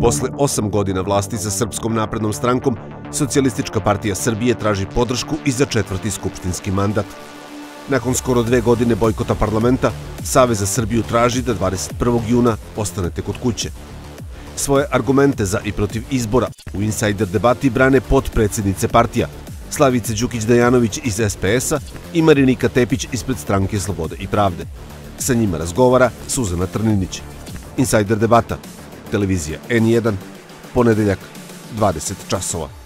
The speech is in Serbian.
Posle osam godina vlasti sa Srpskom naprednom strankom, Socijalistička partija Srbije traži podršku i za četvrti skupštinski mandat. Nakon skoro dve godine bojkota parlamenta, Savez za Srbiju traži da 21. juna ostanete kod kuće. Svoje argumente za i protiv izbora u Insider debati brane potpredsednice partija, Slavice Đukić-Dejanović iz SPS-a i Marinika Tepić ispred stranke Slobode i Pravde. Sa njima razgovara Suzana Trninić. Insider debata, televizija N1, ponedeljak, 20 časova.